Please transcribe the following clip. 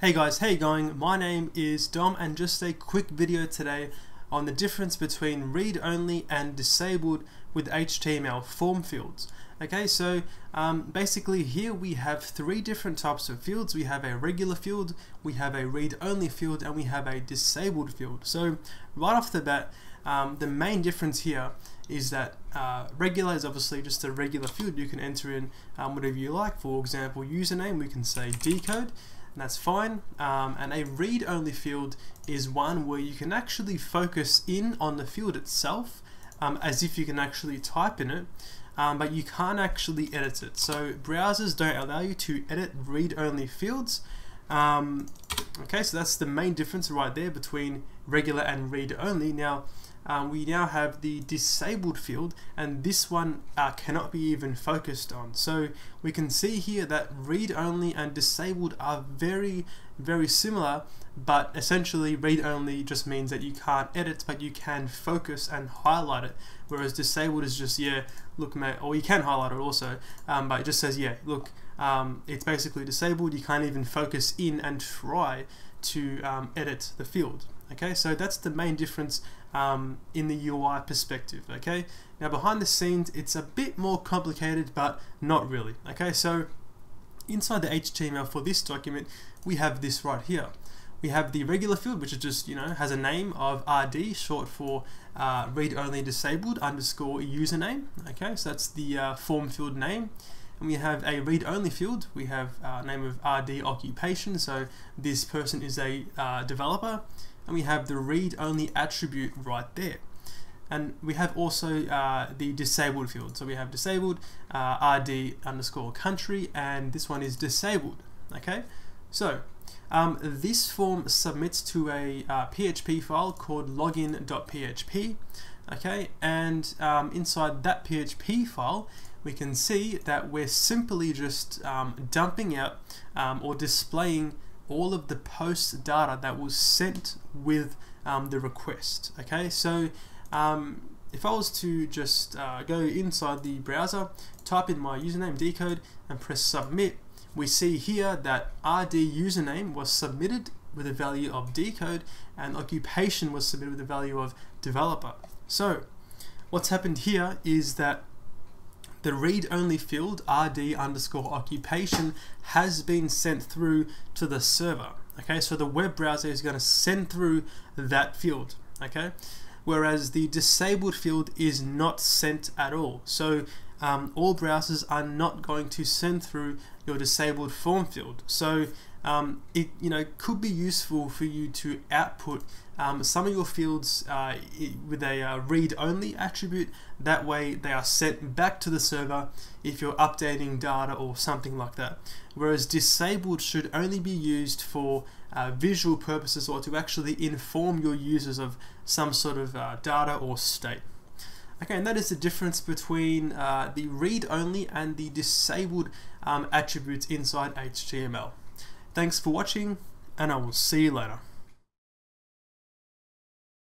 Hey guys, how you going? My name is Dom and just a quick video today on the difference between read-only and disabled with HTML form fields. Okay, so um, basically here we have three different types of fields. We have a regular field, we have a read-only field, and we have a disabled field. So right off the bat, um, the main difference here is that uh, regular is obviously just a regular field. You can enter in um, whatever you like. For example, username, we can say dcode and that's fine. Um, and a read-only field is one where you can actually focus in on the field itself um, as if you can actually type in it, um, but you can't actually edit it. So browsers don't allow you to edit read-only fields. Um, okay, so that's the main difference right there between regular and read-only. Now, um, we now have the disabled field and this one uh, cannot be even focused on. So we can see here that read-only and disabled are very, very similar, but essentially read-only just means that you can't edit, but you can focus and highlight it, whereas disabled is just, yeah, look, mate, or you can highlight it also, um, but it just says, yeah, look, um, it's basically disabled, you can't even focus in and try to um, edit the field. Okay, so that's the main difference um, in the UI perspective. Okay, now behind the scenes, it's a bit more complicated, but not really. Okay, so inside the HTML for this document, we have this right here. We have the regular field, which is just, you know, has a name of RD, short for uh, read-only disabled underscore username. Okay, so that's the uh, form field name and we have a read-only field. We have uh, name of RD occupation, so this person is a uh, developer, and we have the read-only attribute right there. And we have also uh, the disabled field. So we have disabled uh, RD underscore country, and this one is disabled. Okay, so um, this form submits to a PHP uh, file called login.php. Okay, and um, inside that PHP file, we can see that we're simply just um, dumping out um, or displaying all of the post data that was sent with um, the request. Okay, so um, if I was to just uh, go inside the browser, type in my username dcode and press submit, we see here that RD username was submitted with a value of dcode and occupation was submitted with a value of developer. So what's happened here is that the read-only field rd underscore occupation has been sent through to the server. Okay, so the web browser is going to send through that field. Okay, whereas the disabled field is not sent at all. So um, all browsers are not going to send through your disabled form field. So um, it you know could be useful for you to output um, some of your fields uh, with a uh, read-only attribute. That way they are sent back to the server if you're updating data or something like that. Whereas disabled should only be used for uh, visual purposes or to actually inform your users of some sort of uh, data or state. Okay, and that is the difference between uh, the read-only and the disabled um, attributes inside HTML. Thanks for watching, and I will see you later.